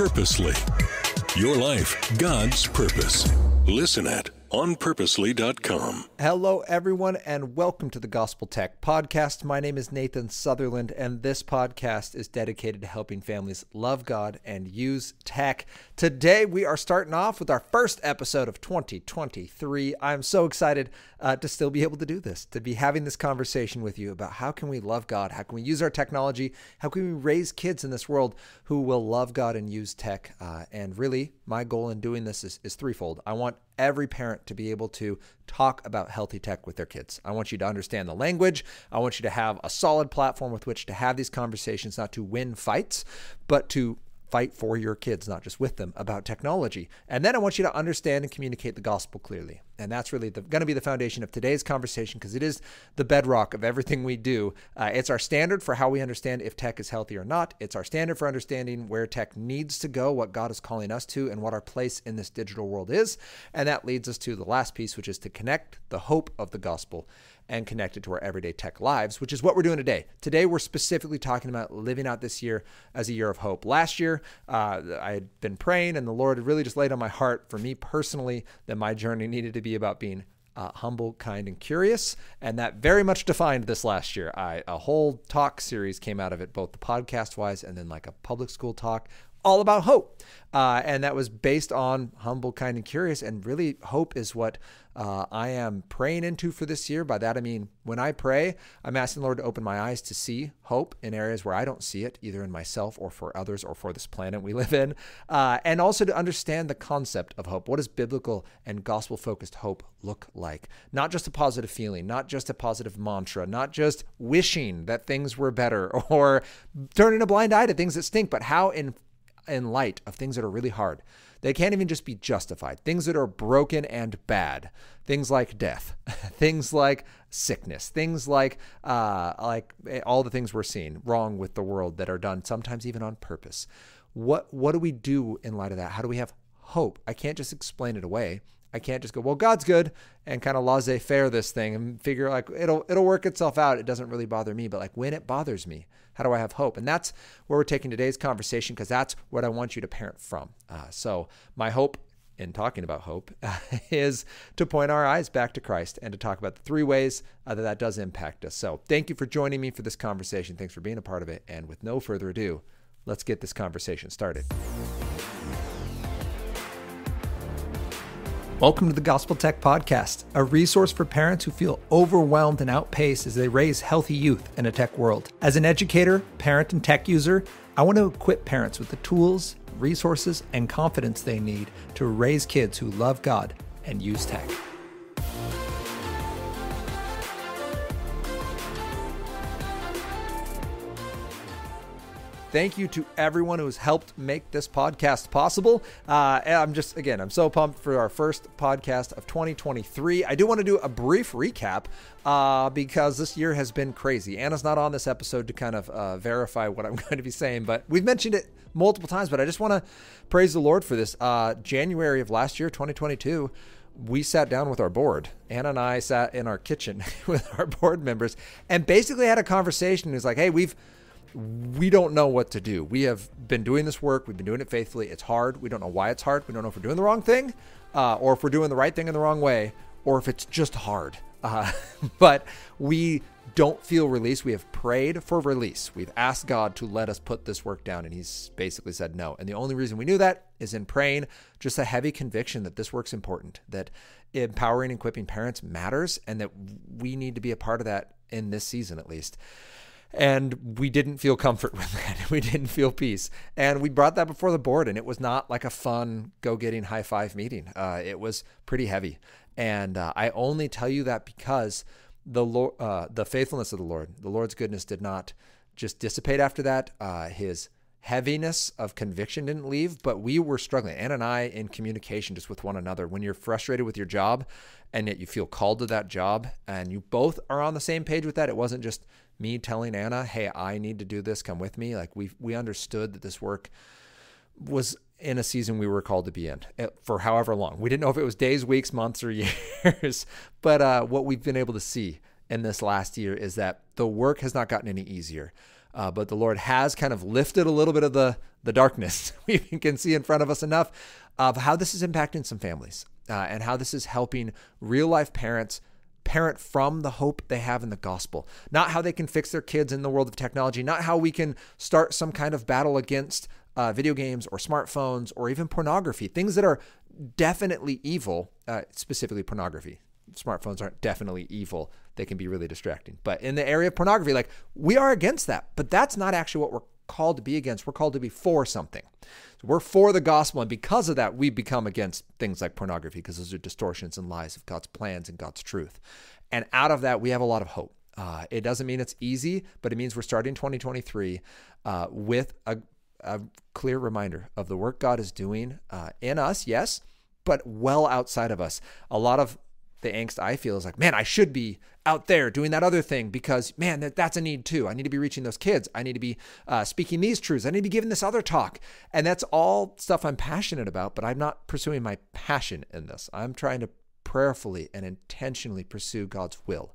Purposely. Your life, God's purpose. Listen at onpurposely.com. Hello, everyone, and welcome to the Gospel Tech Podcast. My name is Nathan Sutherland, and this podcast is dedicated to helping families love God and use tech. Today, we are starting off with our first episode of 2023. I'm so excited uh, to still be able to do this, to be having this conversation with you about how can we love God, how can we use our technology, how can we raise kids in this world who will love God and use tech. Uh, and really, my goal in doing this is, is threefold. I want every parent to be able to talk about healthy tech with their kids. I want you to understand the language. I want you to have a solid platform with which to have these conversations, not to win fights, but to fight for your kids, not just with them, about technology. And then I want you to understand and communicate the gospel clearly. And that's really going to be the foundation of today's conversation because it is the bedrock of everything we do. Uh, it's our standard for how we understand if tech is healthy or not. It's our standard for understanding where tech needs to go, what God is calling us to, and what our place in this digital world is. And that leads us to the last piece, which is to connect the hope of the gospel and connect it to our everyday tech lives, which is what we're doing today. Today, we're specifically talking about living out this year as a year of hope. Last year, uh, I had been praying, and the Lord had really just laid on my heart for me personally that my journey needed to be about being uh, humble, kind, and curious. And that very much defined this last year. I, a whole talk series came out of it, both the podcast wise and then like a public school talk all about hope. Uh, and that was based on humble, kind, and curious. And really, hope is what uh, I am praying into for this year. By that, I mean, when I pray, I'm asking the Lord to open my eyes to see hope in areas where I don't see it, either in myself or for others or for this planet we live in. Uh, and also to understand the concept of hope. What does biblical and gospel focused hope look like? Not just a positive feeling, not just a positive mantra, not just wishing that things were better or turning a blind eye to things that stink, but how in in light of things that are really hard. They can't even just be justified. Things that are broken and bad. Things like death, things like sickness, things like uh, like eh, all the things we're seeing wrong with the world that are done sometimes even on purpose. What what do we do in light of that? How do we have hope? I can't just explain it away. I can't just go, well, God's good and kind of laissez-faire this thing and figure like it'll it'll work itself out. It doesn't really bother me, but like when it bothers me, how do I have hope? And that's where we're taking today's conversation because that's what I want you to parent from. Uh, so my hope in talking about hope is to point our eyes back to Christ and to talk about the three ways uh, that that does impact us. So thank you for joining me for this conversation. Thanks for being a part of it. And with no further ado, let's get this conversation started. Welcome to the Gospel Tech Podcast, a resource for parents who feel overwhelmed and outpaced as they raise healthy youth in a tech world. As an educator, parent, and tech user, I want to equip parents with the tools, resources, and confidence they need to raise kids who love God and use tech. Thank you to everyone who has helped make this podcast possible. Uh, I'm just, again, I'm so pumped for our first podcast of 2023. I do want to do a brief recap uh, because this year has been crazy. Anna's not on this episode to kind of uh, verify what I'm going to be saying, but we've mentioned it multiple times. But I just want to praise the Lord for this. Uh, January of last year, 2022 we sat down with our board. Anna and I sat in our kitchen with our board members and basically had a conversation. It was like, hey, we've we don't know what to do. We have been doing this work. We've been doing it faithfully. It's hard. We don't know why it's hard. We don't know if we're doing the wrong thing, uh, or if we're doing the right thing in the wrong way, or if it's just hard. Uh, but we don't feel release. We have prayed for release. We've asked God to let us put this work down, and He's basically said no. And the only reason we knew that is in praying, just a heavy conviction that this work's important, that empowering and equipping parents matters, and that we need to be a part of that in this season at least. And we didn't feel comfort with that. We didn't feel peace. And we brought that before the board, and it was not like a fun go getting high five meeting. Uh, it was pretty heavy. And uh, I only tell you that because the Lord, uh, the faithfulness of the Lord, the Lord's goodness did not just dissipate after that. Uh, his heaviness of conviction didn't leave, but we were struggling. Ann and I in communication just with one another. When you're frustrated with your job and yet you feel called to that job and you both are on the same page with that, it wasn't just me telling Anna, "Hey, I need to do this. Come with me." Like we we understood that this work was in a season we were called to be in eh, for however long. We didn't know if it was days, weeks, months, or years. but uh, what we've been able to see in this last year is that the work has not gotten any easier. Uh, but the Lord has kind of lifted a little bit of the, the darkness we can see in front of us enough of how this is impacting some families uh, and how this is helping real life parents parent from the hope they have in the gospel, not how they can fix their kids in the world of technology, not how we can start some kind of battle against uh, video games or smartphones or even pornography, things that are definitely evil, uh, specifically pornography. Smartphones aren't definitely evil. They can be really distracting. But in the area of pornography, like we are against that. But that's not actually what we're called to be against. We're called to be for something. So we're for the gospel. And because of that, we become against things like pornography because those are distortions and lies of God's plans and God's truth. And out of that, we have a lot of hope. Uh, it doesn't mean it's easy, but it means we're starting 2023 uh, with a, a, clear reminder of the work God is doing uh, in us, yes, but well outside of us. A lot of the angst I feel is like, man, I should be out there doing that other thing because, man, that, that's a need too. I need to be reaching those kids. I need to be uh, speaking these truths. I need to be giving this other talk. And that's all stuff I'm passionate about, but I'm not pursuing my passion in this. I'm trying to prayerfully and intentionally pursue God's will,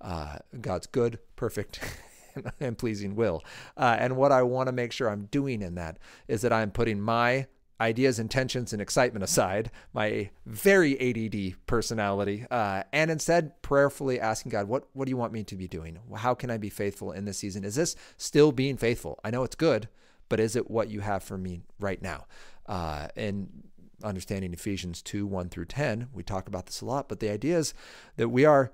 uh, God's good, perfect, and pleasing will. Uh, and what I want to make sure I'm doing in that is that I'm putting my ideas, intentions, and excitement aside, my very ADD personality, uh, and instead prayerfully asking God, what, what do you want me to be doing? How can I be faithful in this season? Is this still being faithful? I know it's good, but is it what you have for me right now? Uh, and understanding Ephesians 2 1 through 10, we talk about this a lot, but the idea is that we are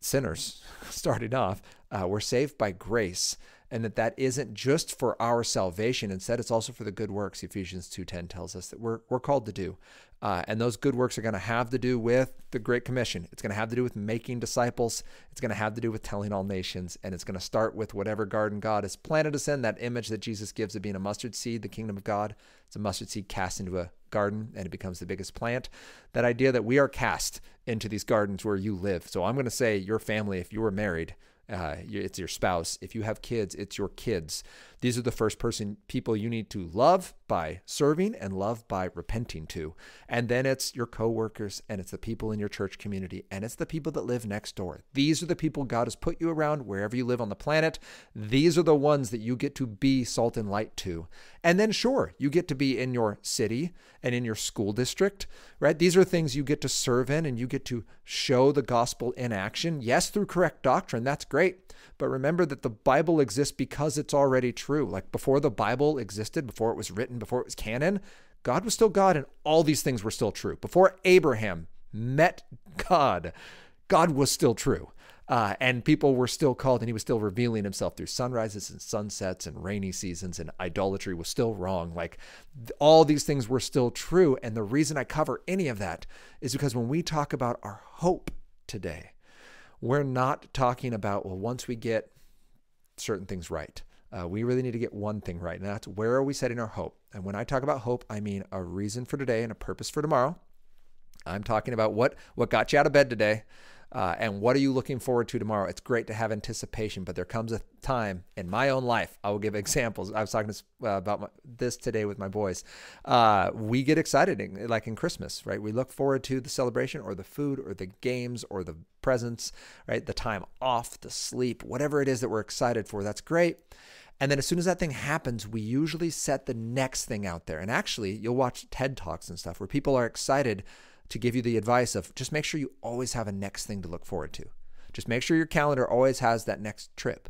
sinners starting off. Uh, we're saved by grace and that that isn't just for our salvation. Instead it's also for the good works ephesians 2.10 tells us that we're, we're called to do. Uh, and those good works are going to have to do with the great commission. It's going to have to do with making disciples. It's going to have to do with telling all nations. And it's going to start with whatever garden god has planted us in that image that jesus gives of being a mustard seed the kingdom of god. It's a mustard seed cast into a garden and it becomes the biggest plant. That idea that we are cast into these gardens where you live. So i'm going to say your family if you were married uh, it's your spouse. If you have kids, it's your kids. These are the first person people you need to love by serving and love by repenting to. And then it's your coworkers and it's the people in your church community and it's the people that live next door. These are the people God has put you around wherever you live on the planet. These are the ones that you get to be salt and light to. And then sure, you get to be in your city and in your school district, right? These are things you get to serve in and you get to show the gospel in action. Yes, through correct doctrine, that's great. But remember that the Bible exists because it's already true. Like before the Bible existed, before it was written, before it was canon, God was still God and all these things were still true. Before Abraham met God, God was still true. Uh, and people were still called, and he was still revealing himself through sunrises and sunsets and rainy seasons, and idolatry was still wrong. Like all these things were still true. And the reason I cover any of that is because when we talk about our hope today, we're not talking about, well, once we get certain things right, uh, we really need to get one thing right. And that's where are we setting our hope? And when I talk about hope, I mean a reason for today and a purpose for tomorrow. I'm talking about what what got you out of bed today. Uh, and what are you looking forward to tomorrow? It's great to have anticipation, but there comes a time in my own life. I will give examples. I was talking to, uh, about my, this today with my boys. Uh, we get excited, in, like in Christmas, right? We look forward to the celebration or the food or the games or the presents, right? The time off, the sleep, whatever it is that we're excited for. That's great. And then as soon as that thing happens, we usually set the next thing out there. And actually, you'll watch TED Talks and stuff where people are excited to give you the advice of just make sure you always have a next thing to look forward to. Just make sure your calendar always has that next trip,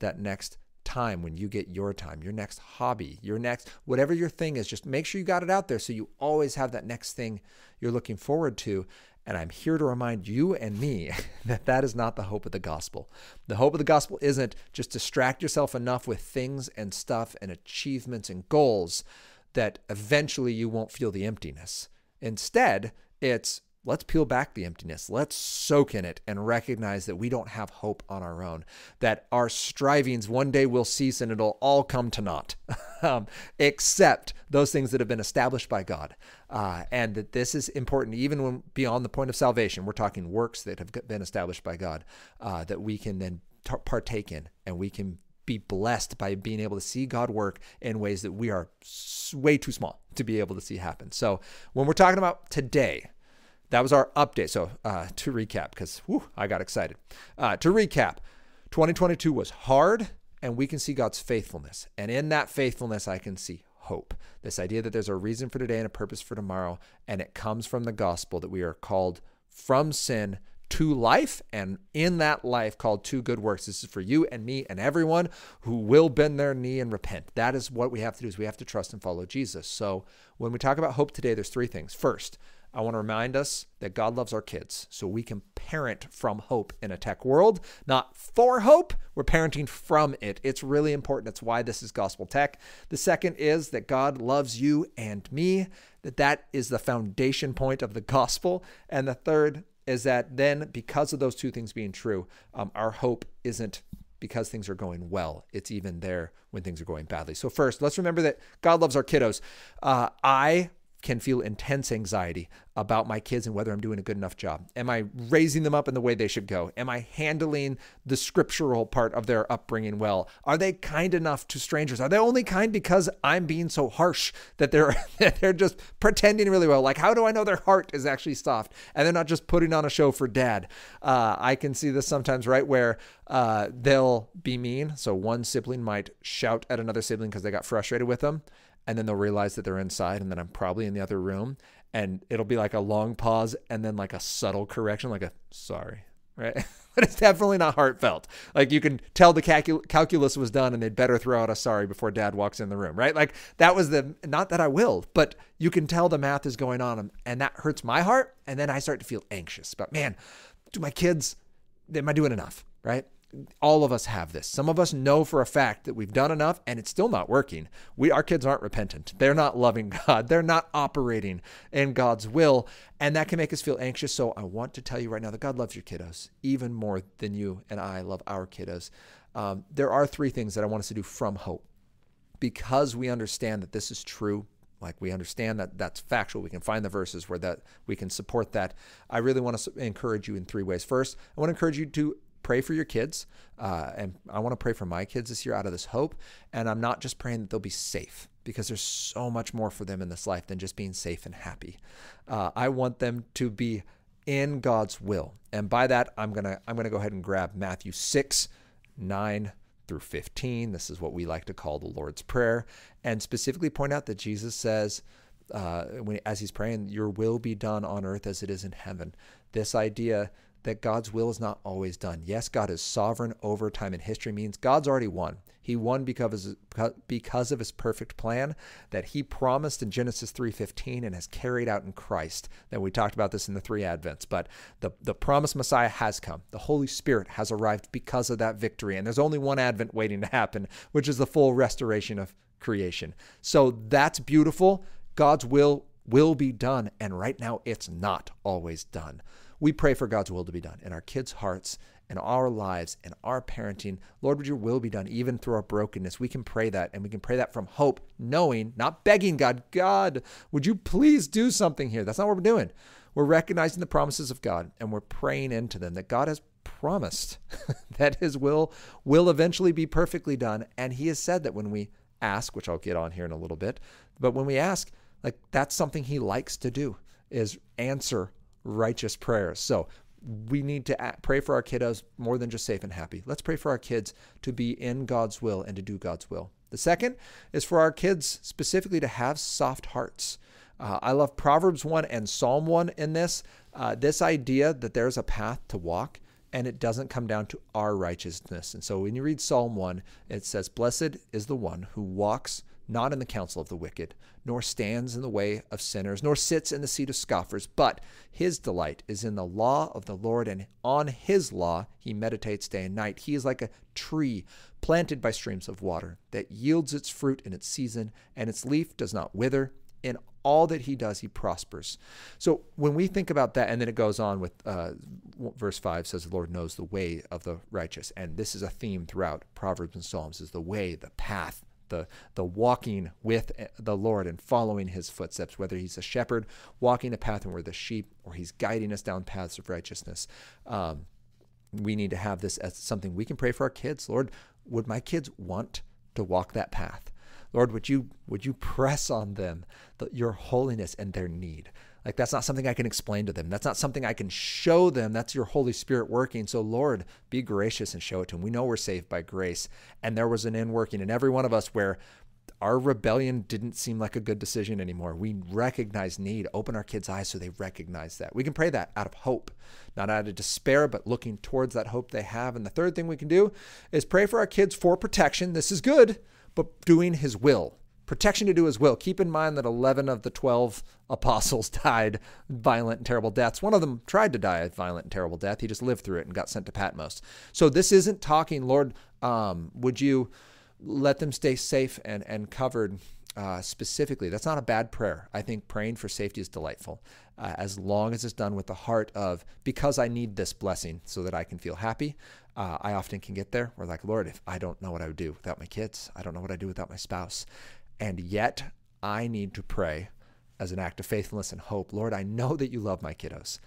that next time when you get your time, your next hobby, your next whatever your thing is, just make sure you got it out there so you always have that next thing you're looking forward to. And I'm here to remind you and me that that is not the hope of the gospel. The hope of the gospel isn't just distract yourself enough with things and stuff and achievements and goals that eventually you won't feel the emptiness. Instead, it's let's peel back the emptiness. Let's soak in it and recognize that we don't have hope on our own, that our strivings one day will cease and it'll all come to naught, um, except those things that have been established by God. Uh, and that this is important, even when beyond the point of salvation, we're talking works that have been established by God uh, that we can then partake in and we can be blessed by being able to see God work in ways that we are way too small to be able to see happen. So when we're talking about today, that was our update. So uh, to recap, because I got excited. Uh, to recap, 2022 was hard and we can see God's faithfulness. And in that faithfulness, I can see hope. This idea that there's a reason for today and a purpose for tomorrow, and it comes from the gospel that we are called from sin to life, and in that life called to good works. This is for you and me and everyone who will bend their knee and repent. That is what we have to do is we have to trust and follow Jesus. So when we talk about hope today, there's three things. First, I want to remind us that God loves our kids, so we can parent from hope in a tech world, not for hope. We're parenting from it. It's really important. That's why this is gospel tech. The second is that God loves you and me, that that is the foundation point of the gospel. And the third is that then, because of those two things being true, um, our hope isn't because things are going well. It's even there when things are going badly. So, first, let's remember that God loves our kiddos. Uh, I can feel intense anxiety about my kids and whether I'm doing a good enough job. Am I raising them up in the way they should go? Am I handling the scriptural part of their upbringing well? Are they kind enough to strangers? Are they only kind because I'm being so harsh that they're they're just pretending really well? Like how do I know their heart is actually soft and they're not just putting on a show for dad? Uh, I can see this sometimes, right, where uh, they'll be mean. So one sibling might shout at another sibling because they got frustrated with them and then they'll realize that they're inside and then I'm probably in the other room and it'll be like a long pause and then like a subtle correction like a sorry right? But it's definitely not heartfelt. Like you can tell the calcul- calculus was done and they'd better throw out a sorry before dad walks in the room right? Like that was the not that I will but you can tell the math is going on and that hurts my heart and then I start to feel anxious but man do my kids am I doing enough right all of us have this. Some of us know for a fact that we've done enough and it's still not working. We our kids aren't repentant. They're not loving God. They're not operating in God's will, and that can make us feel anxious. So I want to tell you right now that God loves your kiddos even more than you and I love our kiddos. Um, there are three things that I want us to do from hope, because we understand that this is true like we understand that that's factual we can find the verses where that we can support that i really want to encourage you in three ways first i want to encourage you to pray for your kids. Uh, and I want to pray for my kids this year out of this hope. And I'm not just praying that they'll be safe because there's so much more for them in this life than just being safe and happy. Uh, I want them to be in God's will. And by that, I'm going to I'm going to go ahead and grab Matthew 6, 9 through 15. This is what we like to call the Lord's Prayer. And specifically point out that Jesus says, uh, when, as he's praying, Your will be done on earth as it is in heaven. This idea that God's will is not always done. Yes, God is sovereign over time and history means God's already won. He won because because of his perfect plan that he promised in Genesis 3:15 and has carried out in Christ. That we talked about this in the three advents, but the the promised Messiah has come. The Holy Spirit has arrived because of that victory and there's only one advent waiting to happen, which is the full restoration of creation. So that's beautiful. God's will will be done and right now it's not always done we pray for God's will to be done in our kids' hearts, in our lives, in our parenting. Lord, would your will be done even through our brokenness? We can pray that, and we can pray that from hope, knowing, not begging God, God, would you please do something here? That's not what we're doing. We're recognizing the promises of God, and we're praying into them that God has promised that his will will eventually be perfectly done. And he has said that when we ask, which I'll get on here in a little bit, but when we ask, like that's something he likes to do is answer righteous prayers. So we need to pray for our kiddos more than just safe and happy. Let's pray for our kids to be in God's will and to do God's will. The second is for our kids specifically to have soft hearts. Uh, I love Proverbs 1 and Psalm 1 in this. Uh, this idea that there's a path to walk and it doesn't come down to our righteousness. And so when you read Psalm 1, it says, Blessed is the one who walks not in the counsel of the wicked, nor stands in the way of sinners, nor sits in the seat of scoffers, but his delight is in the law of the Lord, and on his law he meditates day and night. He is like a tree planted by streams of water that yields its fruit in its season, and its leaf does not wither. In all that he does, he prospers. So when we think about that, and then it goes on with uh, verse 5 says, The Lord knows the way of the righteous. And this is a theme throughout Proverbs and Psalms is the way, the path, the the walking with the Lord and following his footsteps, whether he's a shepherd walking a path and we're the sheep, or he's guiding us down paths of righteousness. Um, we need to have this as something we can pray for our kids. Lord, would my kids want to walk that path? Lord, would you would you press on them the, your holiness and their need? Like that's not something I can explain to them. That's not something I can show them. That's your Holy Spirit working. So Lord, be gracious and show it to them. We know we're saved by grace. And there was an in working in every one of us where our rebellion didn't seem like a good decision anymore. We recognize need, open our kids' eyes so they recognize that. We can pray that out of hope, not out of despair, but looking towards that hope they have. And the third thing we can do is pray for our kids for protection. This is good, but doing his will. Protection to do his will. Keep in mind that 11 of the 12 apostles died violent and terrible deaths. One of them tried to die a violent and terrible death. He just lived through it and got sent to Patmos. So this isn't talking, Lord, um, would you let them stay safe and, and covered uh, specifically. That's not a bad prayer. I think praying for safety is delightful uh, as long as it's done with the heart of, because I need this blessing so that I can feel happy. Uh, I often can get there. We're like, Lord, if I don't know what I would do without my kids, I don't know what I'd do without my spouse. And yet I need to pray as an act of faithfulness and hope. Lord, I know that you love my kiddos.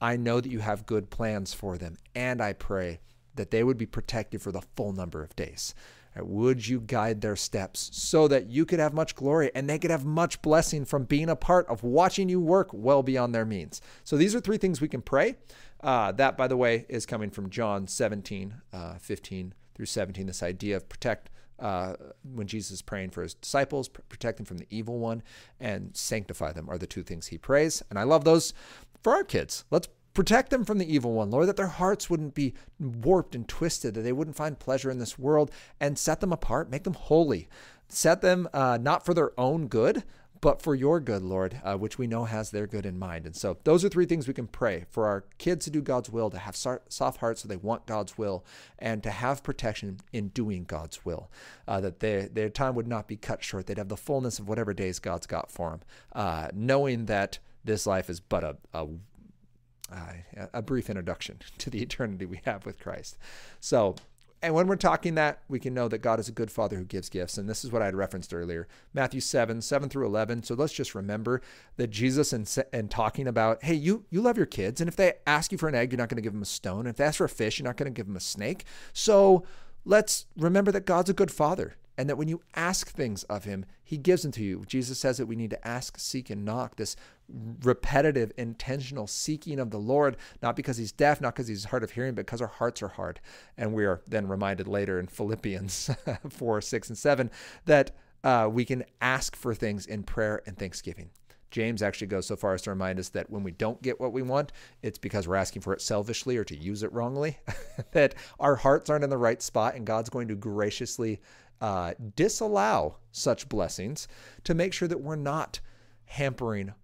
I know that you have good plans for them. And I pray that they would be protected for the full number of days. Would you guide their steps so that you could have much glory and they could have much blessing from being a part of watching you work well beyond their means? So these are three things we can pray. Uh, that, by the way, is coming from John 17, uh, 15 through 17. This idea of protect uh, when Jesus is praying for his disciples, protect them from the evil one, and sanctify them are the two things he prays. And I love those for our kids. Let's Protect them from the evil one, Lord, that their hearts wouldn't be warped and twisted, that they wouldn't find pleasure in this world, and set them apart, make them holy. Set them uh, not for their own good, but for your good, Lord, uh, which we know has their good in mind. And so, those are three things we can pray for our kids to do God's will, to have soft hearts so they want God's will, and to have protection in doing God's will. Uh, that they, their time would not be cut short. They'd have the fullness of whatever days God's got for them, uh, knowing that this life is but a, a uh, a brief introduction to the eternity we have with Christ. So, and when we're talking that, we can know that God is a good father who gives gifts. And this is what I had referenced earlier Matthew 7, 7 through 11. So let's just remember that Jesus, and, and talking about, hey, you, you love your kids. And if they ask you for an egg, you're not going to give them a stone. And if they ask for a fish, you're not going to give them a snake. So let's remember that God's a good father and that when you ask things of him, he gives them to you. Jesus says that we need to ask, seek, and knock. This repetitive, intentional seeking of the Lord, not because he's deaf, not because he's hard of hearing, but because our hearts are hard. And we are then reminded later in Philippians 4, 6, and 7 that uh, we can ask for things in prayer and thanksgiving. James actually goes so far as to remind us that when we don't get what we want, it's because we're asking for it selfishly or to use it wrongly, that our hearts aren't in the right spot, and God's going to graciously uh, disallow such blessings to make sure that we're not hampering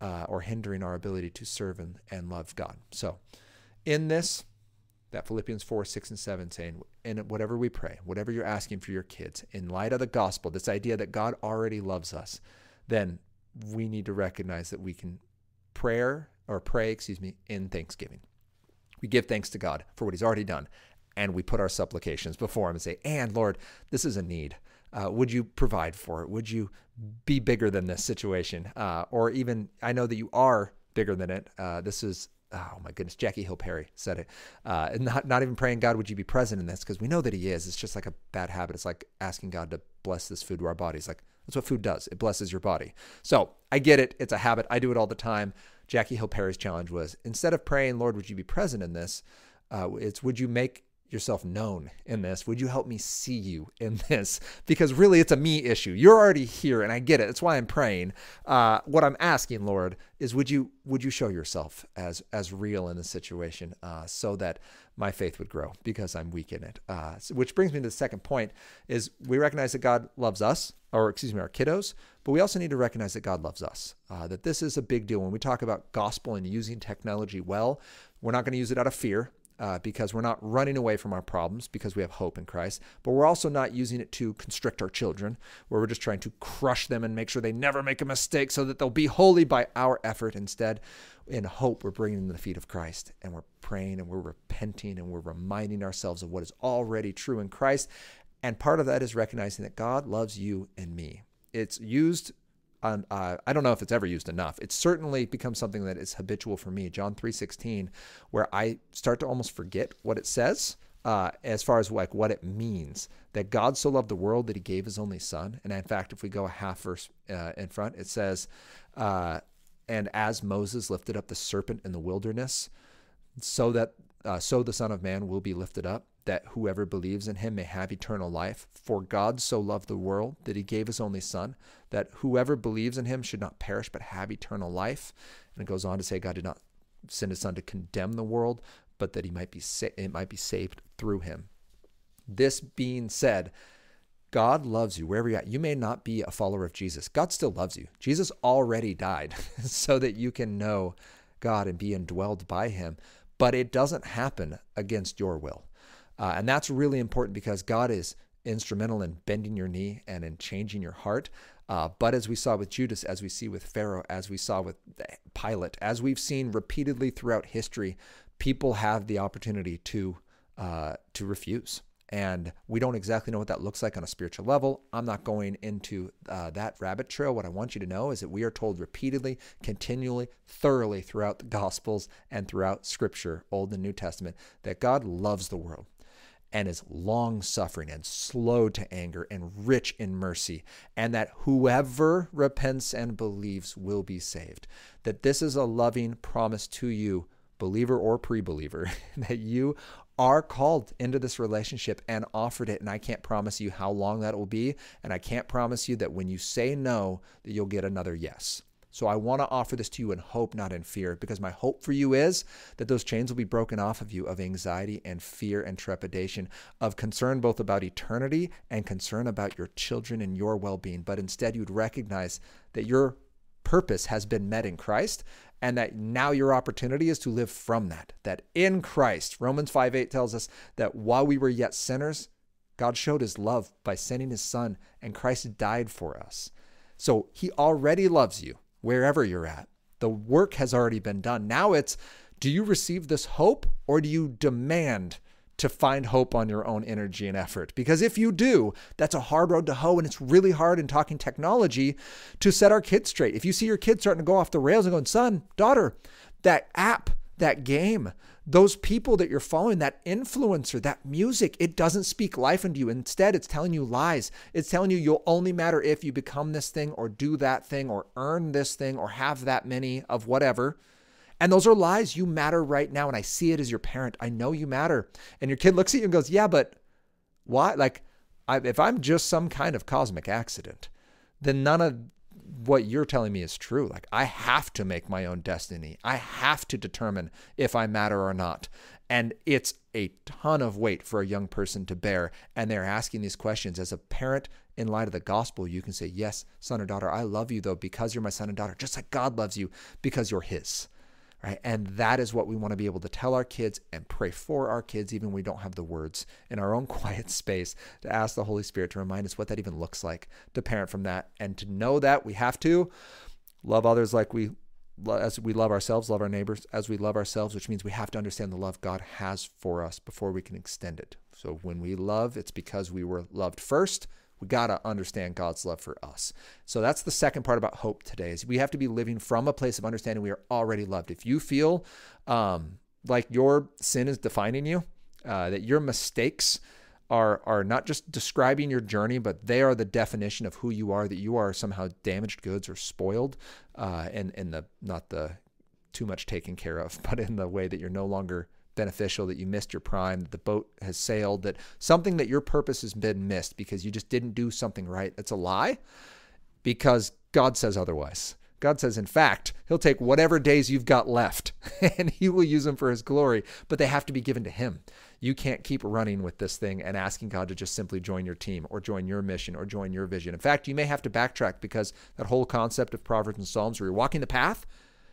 uh, or hindering our ability to serve and, and love God. So, in this, that Philippians 4, 6, and 7 saying, in whatever we pray, whatever you're asking for your kids, in light of the gospel, this idea that God already loves us, then we need to recognize that we can prayer or pray, excuse me, in thanksgiving. We give thanks to God for what He's already done, and we put our supplications before Him and say, And Lord, this is a need. Uh, would you provide for it? Would you be bigger than this situation? Uh, or even, I know that you are bigger than it. Uh, this is, oh my goodness, Jackie Hill Perry said it. Uh, not, not even praying, God, would you be present in this? Because we know that He is. It's just like a bad habit. It's like asking God to bless this food to our bodies. Like, that's what food does. It blesses your body. So I get it. It's a habit. I do it all the time. Jackie Hill Perry's challenge was instead of praying, Lord, would you be present in this? Uh, it's would you make yourself known in this? Would you help me see you in this? Because really, it's a me issue. You're already here, and I get it. That's why I'm praying. Uh, what I'm asking, Lord, is would you would you show yourself as as real in this situation, uh, so that my faith would grow because I'm weak in it. Uh, so, which brings me to the second point: is we recognize that God loves us, or excuse me, our kiddos, but we also need to recognize that God loves us. Uh, that this is a big deal when we talk about gospel and using technology well. We're not going to use it out of fear uh, because we're not running away from our problems because we have hope in Christ, but we're also not using it to constrict our children, where we're just trying to crush them and make sure they never make a mistake so that they'll be holy by our effort. Instead, in hope, we're bringing them to the feet of Christ and we're praying and we're repenting and we're reminding ourselves of what is already true in Christ. And part of that is recognizing that God loves you and me. It's used on, uh, I don't know if it's ever used enough. It's certainly become something that is habitual for me. John 3:16, where I start to almost forget what it says uh, as far as like what it means that God so loved the world that He gave His only Son. And in fact, if we go a half verse uh, in front, it says, uh, And as Moses lifted up the serpent in the wilderness, so that uh, so the Son of Man will be lifted up, that whoever believes in him may have eternal life. For God so loved the world that he gave his only Son, that whoever believes in him should not perish but have eternal life. And it goes on to say, God did not send his Son to condemn the world, but that he might be sa- it might be saved through him. This being said, God loves you wherever you're at. You may not be a follower of Jesus. God still loves you. Jesus already died so that you can know God and be indwelled by him. But it doesn't happen against your will. Uh, and that's really important because God is instrumental in bending your knee and in changing your heart. Uh, but as we saw with Judas, as we see with Pharaoh, as we saw with Pilate, as we've seen repeatedly throughout history, people have the opportunity to uh, to refuse and we don't exactly know what that looks like on a spiritual level. I'm not going into uh, that rabbit trail. What I want you to know is that we are told repeatedly, continually, thoroughly throughout the Gospels and throughout Scripture, Old and New Testament, that God loves the world and is long suffering and slow to anger and rich in mercy, and that whoever repents and believes will be saved. That this is a loving promise to you believer or pre believer, that you are called into this relationship and offered it. And I can't promise you how long that will be. And I can't promise you that when you say no, that you'll get another yes. So I want to offer this to you in hope, not in fear, because my hope for you is that those chains will be broken off of you of anxiety and fear and trepidation, of concern both about eternity and concern about your children and your well being. But instead, you'd recognize that your purpose has been met in Christ and that now your opportunity is to live from that. That in Christ, Romans 5 8 tells us that while we were yet sinners, God showed his love by sending his son, and Christ died for us. So he already loves you wherever you're at. The work has already been done. Now it's do you receive this hope or do you demand to find hope on your own energy and effort. Because if you do, that's a hard road to hoe. And it's really hard in talking technology to set our kids straight. If you see your kids starting to go off the rails and going, son, daughter, that app, that game, those people that you're following, that influencer, that music, it doesn't speak life into you. Instead, it's telling you lies. It's telling you you'll only matter if you become this thing or do that thing or earn this thing or have that many of whatever. And those are lies. You matter right now. And I see it as your parent. I know you matter. And your kid looks at you and goes, Yeah, but why? Like, I, if I'm just some kind of cosmic accident, then none of what you're telling me is true. Like, I have to make my own destiny. I have to determine if I matter or not. And it's a ton of weight for a young person to bear. And they're asking these questions. As a parent, in light of the gospel, you can say, Yes, son or daughter, I love you though, because you're my son and daughter, just like God loves you because you're his right? And that is what we want to be able to tell our kids and pray for our kids, even when we don't have the words in our own quiet space, to ask the Holy Spirit to remind us what that even looks like to parent from that. And to know that we have to love others like we as we love ourselves, love our neighbors as we love ourselves, which means we have to understand the love God has for us before we can extend it. So when we love, it's because we were loved first we got to understand God's love for us. So that's the second part about hope today is we have to be living from a place of understanding we are already loved. If you feel um, like your sin is defining you, uh, that your mistakes are are not just describing your journey, but they are the definition of who you are. That you are somehow damaged goods or spoiled, uh, and in the not the too much taken care of, but in the way that you're no longer beneficial, that you missed your prime, that the boat has sailed, that something that your purpose has been missed because you just didn't do something right. That's a lie because God says otherwise. God says, in fact, He'll take whatever days you've got left and He will use them for His glory, but they have to be given to Him. You can't keep running with this thing and asking God to just simply join your team or join your mission or join your vision. In fact, you may have to backtrack because that whole concept of Proverbs and Psalms where you're walking the path,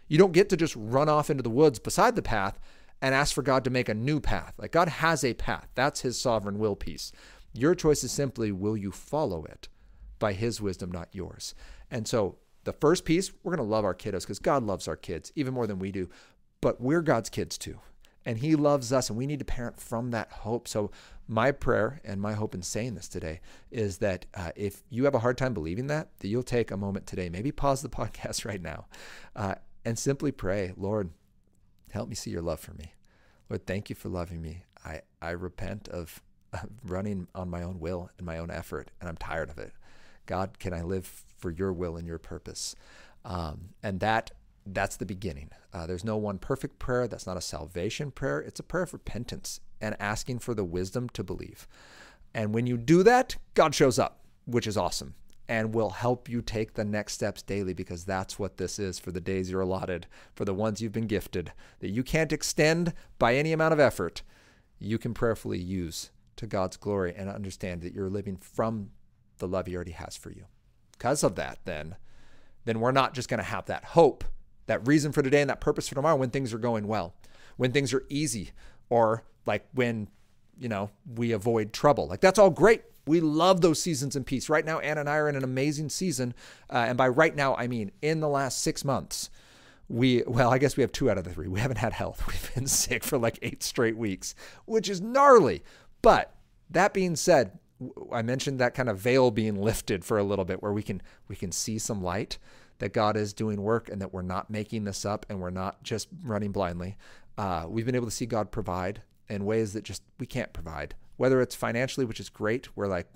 you don't get to just run off into the woods beside the path and ask for God to make a new path. Like God has a path. That's his sovereign will piece. Your choice is simply will you follow it by his wisdom, not yours. And so the first piece, we're going to love our kiddos because God loves our kids even more than we do. But we're God's kids too. And he loves us, and we need to parent from that hope. So, my prayer and my hope in saying this today is that uh, if you have a hard time believing that, that you'll take a moment today, maybe pause the podcast right now, uh, and simply pray, Lord, Help me see your love for me. Lord, thank you for loving me. I, I repent of running on my own will and my own effort, and I'm tired of it. God, can I live for your will and your purpose? Um, and that that's the beginning. Uh, there's no one perfect prayer. That's not a salvation prayer. It's a prayer of repentance and asking for the wisdom to believe. And when you do that, God shows up, which is awesome and will help you take the next steps daily because that's what this is for the days you're allotted, for the ones you've been gifted, that you can't extend by any amount of effort. You can prayerfully use to God's glory and understand that you're living from the love He already has for you. Because of that, then, then we're not just going to have that hope, that reason for today and that purpose for tomorrow when things are going well, when things are easy, or like when, you know, we avoid trouble. Like that's all great. We love those seasons in peace. Right now, Anna and I are in an amazing season. Uh, and by right now, I mean in the last six months, we, well, I guess we have two out of the three. We haven't had health. We've been sick for like eight straight weeks, which is gnarly. But that being said, I mentioned that kind of veil being lifted for a little bit where we can we can see some light that God is doing work and that we're not making this up and we're not just running blindly. Uh, we've been able to see God provide in ways that just we can't provide whether it's financially, which is great. We're like,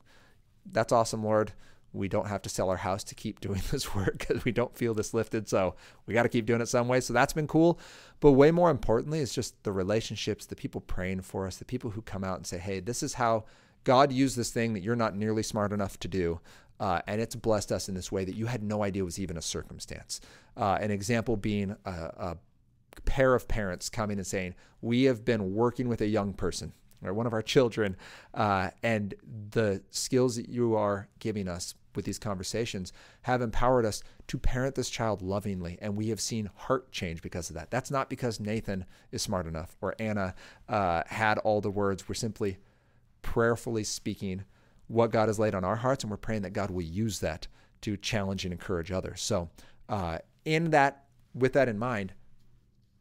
that's awesome, Lord. We don't have to sell our house to keep doing this work because we don't feel this lifted. So we got to keep doing it some way. So that's been cool. But way more importantly is just the relationships, the people praying for us, the people who come out and say, hey, this is how God used this thing that you're not nearly smart enough to do. Uh, and it's blessed us in this way that you had no idea was even a circumstance. Uh, an example being a, a pair of parents coming and saying, We have been working with a young person or one of our children, uh, and the skills that you are giving us with these conversations have empowered us to parent this child lovingly. And we have seen heart change because of that. That's not because Nathan is smart enough or Anna uh, had all the words. We're simply prayerfully speaking what God has laid on our hearts, and we're praying that God will use that to challenge and encourage others. So, uh, in that, with that in mind,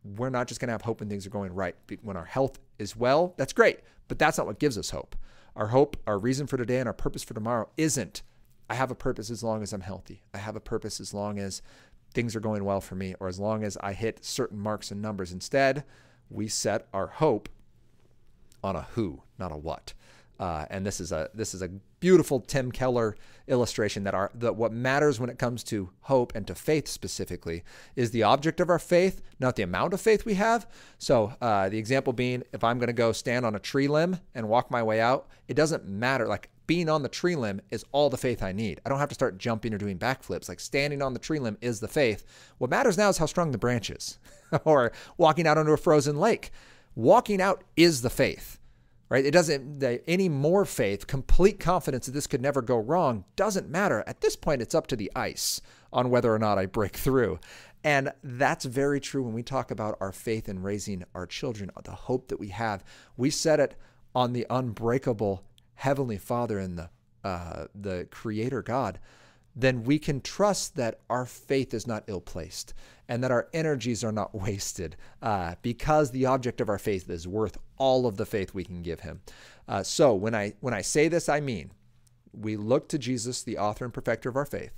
we're not just going to have hope when things are going right. When our health is well, that's great, but that's not what gives us hope. Our hope, our reason for today, and our purpose for tomorrow isn't I have a purpose as long as I'm healthy. I have a purpose as long as things are going well for me or as long as I hit certain marks and numbers. Instead, we set our hope on a who, not a what. Uh, and this is a this is a beautiful Tim Keller illustration that our that what matters when it comes to hope and to faith specifically is the object of our faith, not the amount of faith we have. So uh, the example being, if I'm going to go stand on a tree limb and walk my way out, it doesn't matter. Like being on the tree limb is all the faith I need. I don't have to start jumping or doing backflips. Like standing on the tree limb is the faith. What matters now is how strong the branch is, or walking out onto a frozen lake. Walking out is the faith right? It doesn't, any more faith, complete confidence that this could never go wrong doesn't matter. At this point, it's up to the ice on whether or not I break through. And that's very true when we talk about our faith in raising our children, the hope that we have. We set it on the unbreakable Heavenly Father and the, uh, the Creator God then we can trust that our faith is not ill placed and that our energies are not wasted uh, because the object of our faith is worth all of the faith we can give him. Uh, so when I when I say this, I mean we look to Jesus, the author and perfecter of our faith,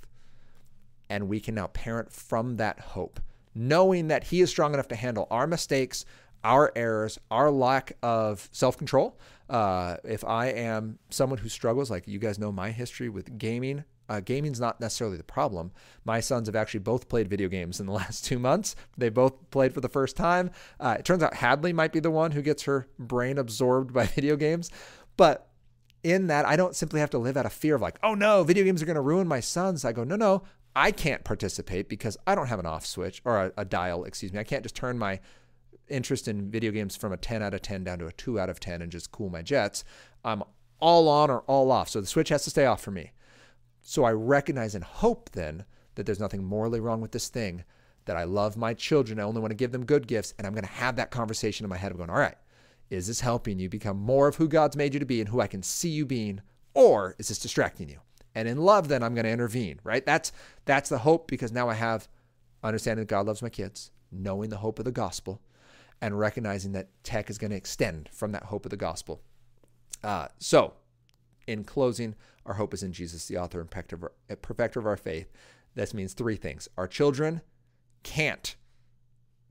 and we can now parent from that hope, knowing that he is strong enough to handle our mistakes, our errors, our lack of self control. Uh, if I am someone who struggles, like you guys know my history with gaming, uh, gaming's not necessarily the problem. My sons have actually both played video games in the last two months. They both played for the first time. Uh, it turns out Hadley might be the one who gets her brain absorbed by video games. But in that, I don't simply have to live out of fear of like, oh no, video games are going to ruin my sons. I go, no, no, I can't participate because I don't have an off switch or a, a dial, excuse me. I can't just turn my interest in video games from a 10 out of 10 down to a 2 out of 10 and just cool my jets. I'm all on or all off. So the switch has to stay off for me. So I recognize and hope then that there's nothing morally wrong with this thing, that I love my children. I only want to give them good gifts. And I'm going to have that conversation in my head of going, all right, is this helping you become more of who God's made you to be and who I can see you being? Or is this distracting you? And in love, then I'm going to intervene, right? That's that's the hope because now I have understanding that God loves my kids, knowing the hope of the gospel, and recognizing that tech is going to extend from that hope of the gospel. Uh, so, in closing, our hope is in Jesus, the author and perfecter of our faith. This means three things. Our children can't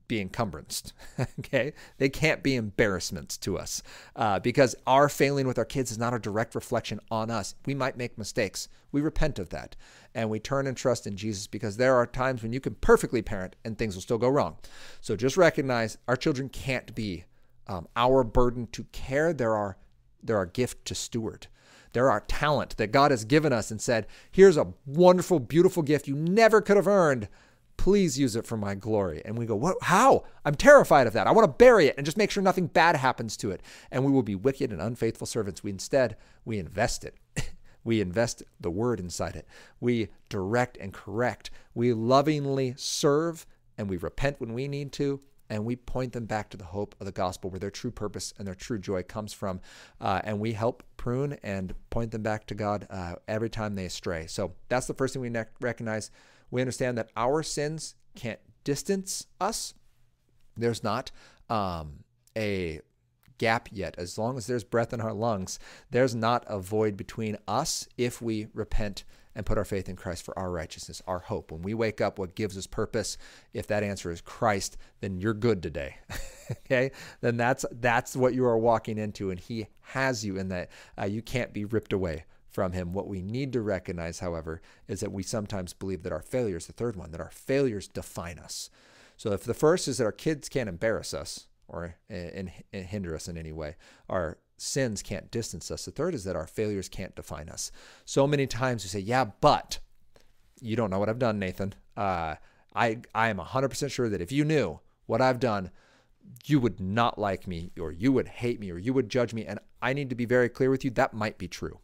be encumbranced. okay, they can't be embarrassments to us uh, because our failing with our kids is not a direct reflection on us. We might make mistakes. We repent of that and we turn and trust in Jesus because there are times when you can perfectly parent and things will still go wrong. So just recognize our children can't be um, our burden to care. There are they're our gift to steward. They're our talent that God has given us and said, here's a wonderful, beautiful gift you never could have earned please use it for my glory. And we go, what? How? I'm terrified of that. I want to bury it and just make sure nothing bad happens to it. And we will be wicked and unfaithful servants. We instead, we invest it. we invest the word inside it. We direct and correct. We lovingly serve and we repent when we need to. And we point them back to the hope of the gospel where their true purpose and their true joy comes from. Uh, and we help prune and point them back to God uh, every time they stray. So that's the first thing we ne- recognize we understand that our sins can't distance us. There's not um, a gap yet. As long as there's breath in our lungs, there's not a void between us if we repent and put our faith in Christ for our righteousness, our hope. When we wake up, what gives us purpose? If that answer is Christ, then you're good today. okay, then that's that's what you are walking into, and He has you in that. Uh, you can't be ripped away from him. What we need to recognize, however, is that we sometimes believe that our failures, the third one, that our failures define us. So if the first is that our kids can't embarrass us or and hinder us in any way, our sins can't distance us. The third is that our failures can't define us. So many times we say, "Yeah, but you don't know what I've done, Nathan." Uh, I I am 100% sure that if you knew what I've done, you would not like me or you would hate me or you would judge me. And I need to be very clear with you that might be true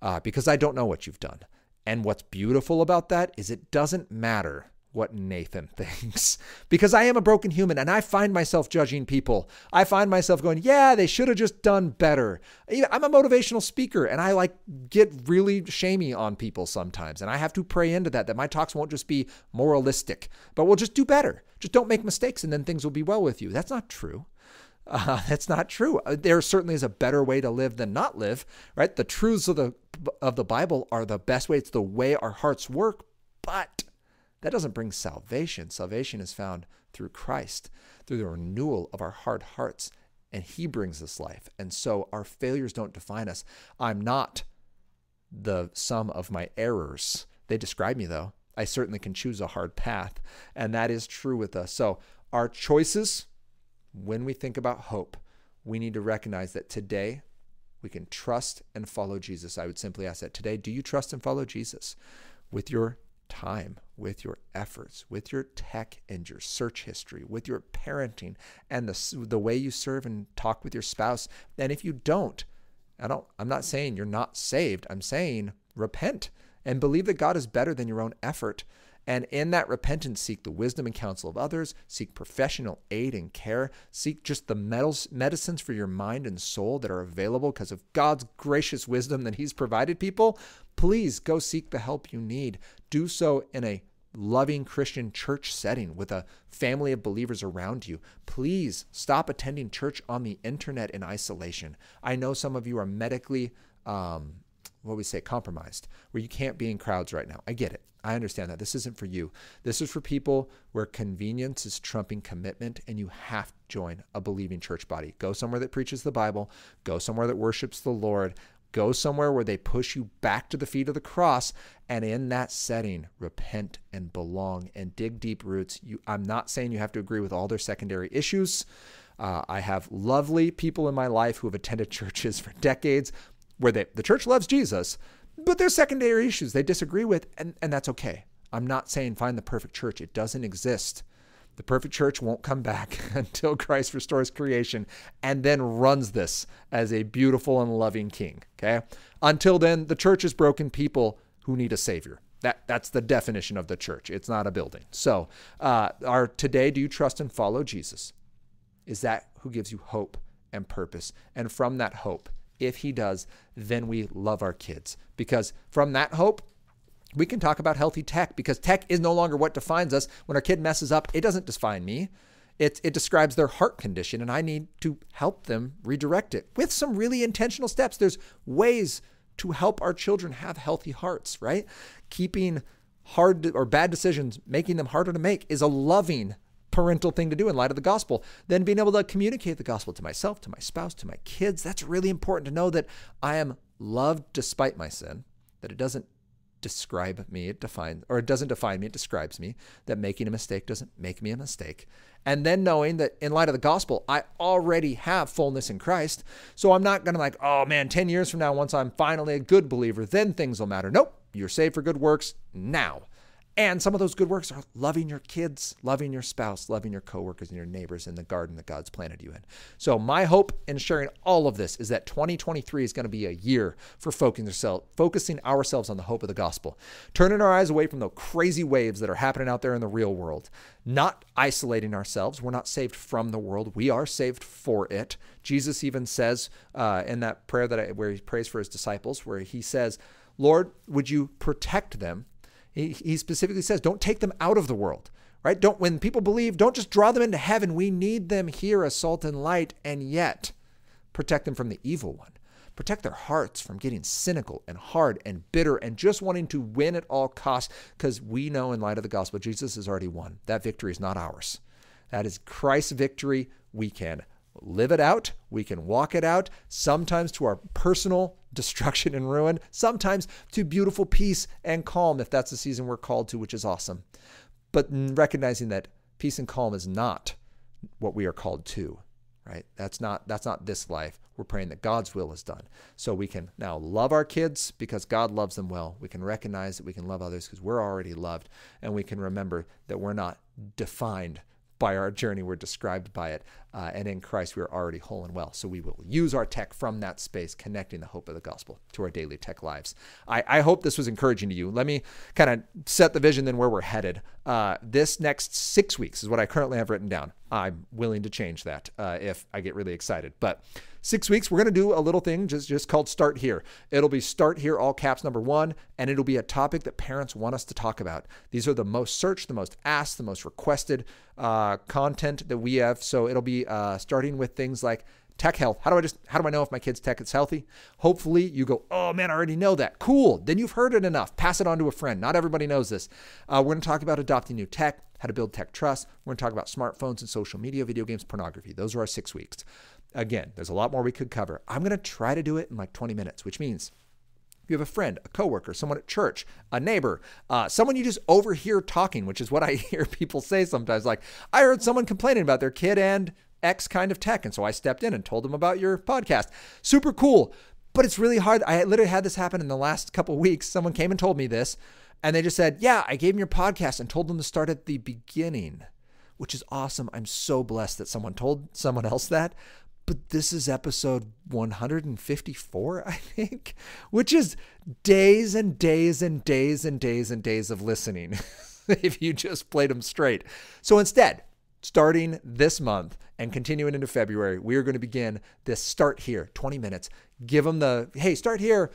uh, because I don't know what you've done. And what's beautiful about that is it doesn't matter what Nathan thinks because I am a broken human and I find myself judging people. I find myself going, yeah, they should have just done better. I'm a motivational speaker and I like get really shamey on people sometimes. And I have to pray into that, that my talks won't just be moralistic, but we'll just do better. Just don't make mistakes and then things will be well with you. That's not true. Uh, that's not true. Uh, there certainly is a better way to live than not live, right? The truths of the of the Bible are the best way. It's the way our hearts work, but that doesn't bring salvation. Salvation is found through Christ, through the renewal of our hard hearts, and He brings us life. And so our failures don't define us. I'm not the sum of my errors. They describe me, though. I certainly can choose a hard path, and that is true with us. So our choices, when we think about hope, we need to recognize that today we can trust and follow Jesus. I would simply ask that today, do you trust and follow Jesus with your time, with your efforts, with your tech and your search history, with your parenting and the, the way you serve and talk with your spouse? And if you don't, I don't, I'm not saying you're not saved. I'm saying repent and believe that God is better than your own effort and in that repentance, seek the wisdom and counsel of others, seek professional aid and care, seek just the metals, medicines for your mind and soul that are available because of God's gracious wisdom that He's provided people. Please go seek the help you need. Do so in a loving Christian church setting with a family of believers around you. Please stop attending church on the internet in isolation. I know some of you are medically, um, what we say, compromised, where you can't be in crowds right now. I get it. I understand that. This isn't for you. This is for people where convenience is trumping commitment and you have to join a believing church body. Go somewhere that preaches the Bible, go somewhere that worships the Lord, go somewhere where they push you back to the feet of the cross and in that setting repent and belong and dig deep roots. You I'm not saying you have to agree with all their secondary issues. Uh, I have lovely people in my life who have attended churches for decades where they, the church loves Jesus, but there's secondary issues they disagree with, and, and that's okay. I'm not saying find the perfect church, it doesn't exist. The perfect church won't come back until Christ restores creation and then runs this as a beautiful and loving king. Okay. Until then, the church is broken people who need a savior. That, that's the definition of the church. It's not a building. So, uh, today, do you trust and follow Jesus? Is that who gives you hope and purpose? And from that hope, if he does, then we love our kids. Because from that hope, we can talk about healthy tech because tech is no longer what defines us. When our kid messes up, it doesn't define me. It, it describes their heart condition, and I need to help them redirect it with some really intentional steps. There's ways to help our children have healthy hearts, right? Keeping hard or bad decisions, making them harder to make, is a loving parental thing to do in light of the gospel. Then being able to communicate the gospel to myself, to my spouse, to my kids. That's really important to know that I am loved despite my sin, that it doesn't describe me, it defines, or it doesn't define me, it describes me, that making a mistake doesn't make me a mistake. And then knowing that in light of the gospel, I already have fullness in Christ. So I'm not going to like, oh man, 10 years from now, once I'm finally a good believer, then things will matter. Nope, you're saved for good works now. And some of those good works are loving your kids, loving your spouse, loving your coworkers and your neighbors in the garden that God's planted you in. So, my hope in sharing all of this is that 2023 is going to be a year for focusing ourselves on the hope of the gospel, turning our eyes away from the crazy waves that are happening out there in the real world, not isolating ourselves. We're not saved from the world, we are saved for it. Jesus even says uh, in that prayer that I, where he prays for his disciples, where he says, Lord, would you protect them? He, specifically says, don't take them out of the world, right? Don't, when people believe, don't just draw them into heaven. We need them here as salt and light, and yet protect them from the evil one. Protect their hearts from getting cynical and hard and bitter and just wanting to win at all costs because we know in light of the gospel, Jesus has already won. That victory is not ours. That is Christ's victory. We can live it out, we can walk it out, sometimes to our personal destruction and ruin, sometimes to beautiful peace and calm, if that's the season we're called to, which is awesome. But recognizing that peace and calm is not what we are called to, right? That's not that's not this life. We're praying that God's will is done. So we can now love our kids because God loves them well. We can recognize that we can love others because we're already loved. And we can remember that we're not defined by our journey, we're described by it. Uh, and in Christ, we are already whole and well. So we will use our tech from that space, connecting the hope of the gospel to our daily tech lives. I, I hope this was encouraging to you. Let me kind of set the vision then where we're headed. Uh, this next six weeks is what I currently have written down. I'm willing to change that uh, if I get really excited. But six weeks, we're going to do a little thing just, just called Start Here. It'll be Start Here, all caps number one, and it'll be a topic that parents want us to talk about. These are the most searched, the most asked, the most requested uh, content that we have. So it'll be uh, starting with things like tech health. How do I just how do I know if my kid's tech is healthy? Hopefully you go, oh man, I already know that. Cool. Then you've heard it enough. Pass it on to a friend. Not everybody knows this. Uh, we're going to talk about adopting new tech, how to build tech trust. We're going to talk about smartphones and social media, video games, pornography. Those are our six weeks. Again, there's a lot more we could cover. I'm going to try to do it in like 20 minutes, which means if you have a friend, a coworker, someone at church, a neighbor, uh, someone you just overhear talking, which is what I hear people say sometimes. Like, I heard someone complaining about their kid and X kind of tech. And so I stepped in and told them about your podcast. Super cool. But it's really hard. I literally had this happen in the last couple weeks. Someone came and told me this, and they just said, Yeah, I gave them your podcast and told them to start at the beginning, which is awesome. I'm so blessed that someone told someone else that but this is episode 154, I think, which is days and days and days and days and days of listening if you just played them straight. So instead, starting this month and continuing into February, we are going to begin this start here, 20 minutes. Give them the, hey, start here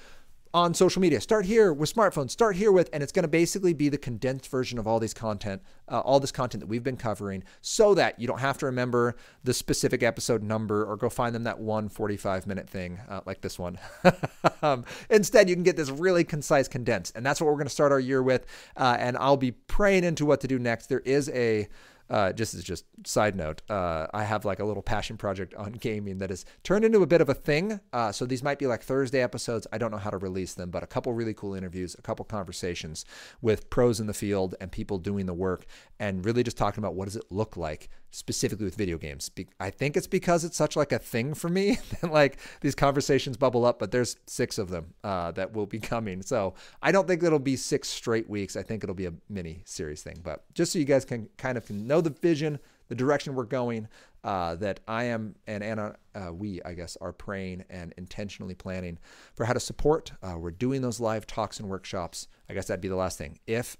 on social media. Start here with smartphones. Start here with, and it's going to basically be the condensed version of all these content, uh, all this content that we've been covering, so that you don't have to remember the specific episode number or go find them that one 45 minute thing uh, like this one. um, instead, you can get this really concise, condensed, and that's what we're going to start our year with. Uh, and I'll be praying into what to do next. There is a uh, just as just side note, uh, I have like a little passion project on gaming that has turned into a bit of a thing. Uh, so these might be like Thursday episodes. I don't know how to release them, but a couple really cool interviews, a couple conversations with pros in the field and people doing the work, and really just talking about what does it look like specifically with video games. I think it's because it's such like a thing for me that like these conversations bubble up, but there's six of them uh, that will be coming. So I don't think it'll be six straight weeks. I think it'll be a mini series thing, but just so you guys can kind of know the vision, the direction we're going, uh, that I am and Anna, uh, we, I guess, are praying and intentionally planning for how to support. Uh, we're doing those live talks and workshops. I guess that'd be the last thing. If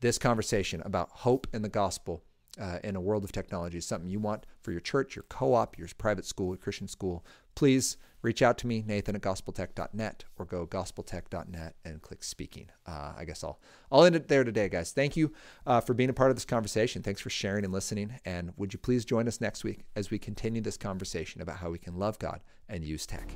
this conversation about hope in the gospel uh, in a world of technology is something you want for your church, your co op, your private school, your Christian school, please reach out to me, Nathan at gospeltech.net, or go gospeltech.net and click speaking. Uh, I guess I'll, I'll end it there today, guys. Thank you uh, for being a part of this conversation. Thanks for sharing and listening. And would you please join us next week as we continue this conversation about how we can love God and use tech?